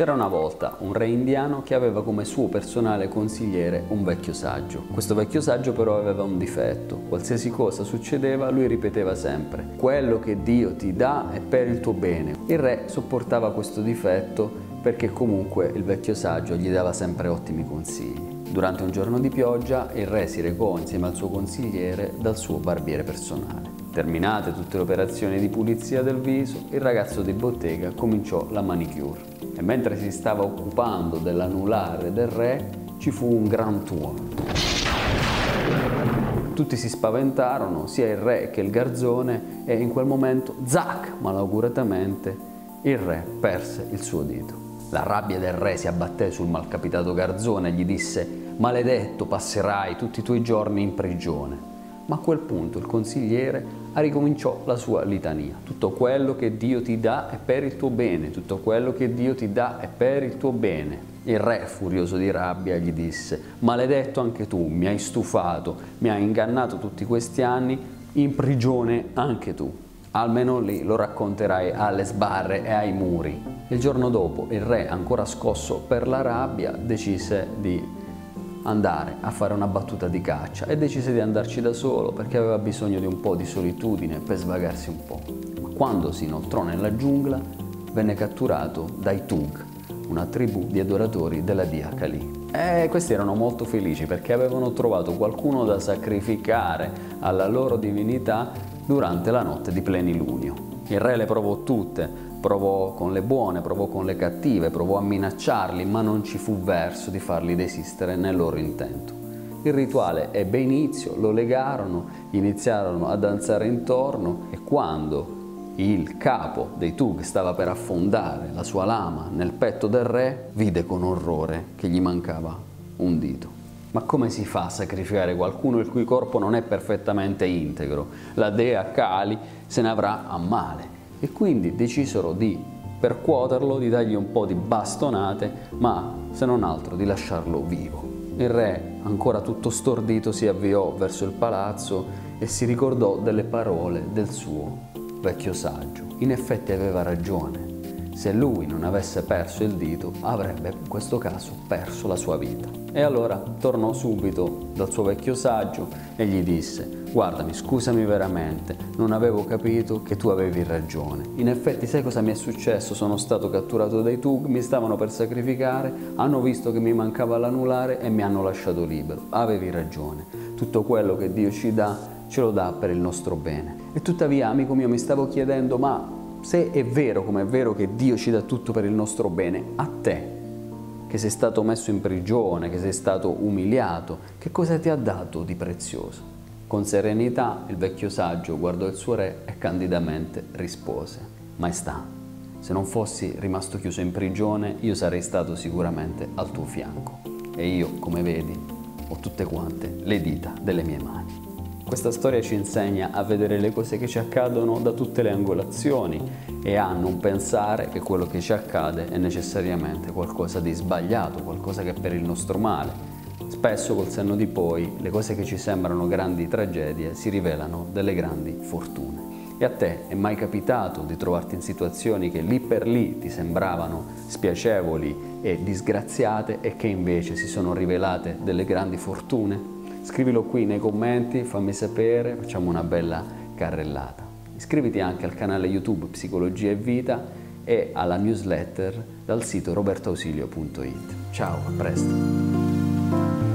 C'era una volta un re indiano che aveva come suo personale consigliere un vecchio saggio. Questo vecchio saggio però aveva un difetto. Qualsiasi cosa succedeva, lui ripeteva sempre: Quello che Dio ti dà è per il tuo bene. Il re sopportava questo difetto perché comunque il vecchio saggio gli dava sempre ottimi consigli. Durante un giorno di pioggia il re si recò insieme al suo consigliere dal suo barbiere personale. Terminate tutte le operazioni di pulizia del viso, il ragazzo di bottega cominciò la manicure e mentre si stava occupando dell'anulare del re ci fu un gran tuono. Tutti si spaventarono, sia il re che il garzone, e in quel momento, zac, malauguratamente, il re perse il suo dito. La rabbia del re si abbatté sul malcapitato garzone e gli disse: Maledetto, passerai tutti i tuoi giorni in prigione. Ma a quel punto il consigliere ricominciò la sua litania. Tutto quello che Dio ti dà è per il tuo bene, tutto quello che Dio ti dà è per il tuo bene. Il re, furioso di rabbia, gli disse, maledetto anche tu, mi hai stufato, mi hai ingannato tutti questi anni, in prigione anche tu. Almeno lì lo racconterai alle sbarre e ai muri. Il giorno dopo il re, ancora scosso per la rabbia, decise di andare a fare una battuta di caccia e decise di andarci da solo perché aveva bisogno di un po' di solitudine per svagarsi un po'. Ma quando si inoltrò nella giungla venne catturato dai Tug, una tribù di adoratori della Dia Kali. E questi erano molto felici perché avevano trovato qualcuno da sacrificare alla loro divinità durante la notte di plenilunio. Il re le provò tutte, Provò con le buone, provò con le cattive, provò a minacciarli, ma non ci fu verso di farli desistere nel loro intento. Il rituale ebbe inizio, lo legarono, iniziarono a danzare intorno e quando il capo dei Tug stava per affondare la sua lama nel petto del re, vide con orrore che gli mancava un dito. Ma come si fa a sacrificare qualcuno il cui corpo non è perfettamente integro? La dea Kali se ne avrà a male e quindi decisero di percuoterlo, di dargli un po' di bastonate, ma se non altro di lasciarlo vivo. Il re, ancora tutto stordito, si avviò verso il palazzo e si ricordò delle parole del suo vecchio saggio. In effetti aveva ragione. Se lui non avesse perso il dito, avrebbe in questo caso perso la sua vita. E allora tornò subito dal suo vecchio saggio e gli disse Guardami, scusami veramente, non avevo capito che tu avevi ragione. In effetti sai cosa mi è successo? Sono stato catturato dai Tug, mi stavano per sacrificare, hanno visto che mi mancava l'anulare e mi hanno lasciato libero. Avevi ragione. Tutto quello che Dio ci dà, ce lo dà per il nostro bene. E tuttavia, amico mio, mi stavo chiedendo, ma se è vero come è vero che Dio ci dà tutto per il nostro bene, a te, che sei stato messo in prigione, che sei stato umiliato, che cosa ti ha dato di prezioso? Con serenità il vecchio saggio guardò il suo re e candidamente rispose, Maestà, se non fossi rimasto chiuso in prigione io sarei stato sicuramente al tuo fianco e io, come vedi, ho tutte quante le dita delle mie mani. Questa storia ci insegna a vedere le cose che ci accadono da tutte le angolazioni e a non pensare che quello che ci accade è necessariamente qualcosa di sbagliato, qualcosa che è per il nostro male, Spesso col senno di poi le cose che ci sembrano grandi tragedie si rivelano delle grandi fortune. E a te è mai capitato di trovarti in situazioni che lì per lì ti sembravano spiacevoli e disgraziate e che invece si sono rivelate delle grandi fortune? Scrivilo qui nei commenti, fammi sapere, facciamo una bella carrellata. Iscriviti anche al canale YouTube Psicologia e Vita e alla newsletter dal sito robertausilio.it. Ciao, a presto! Bye.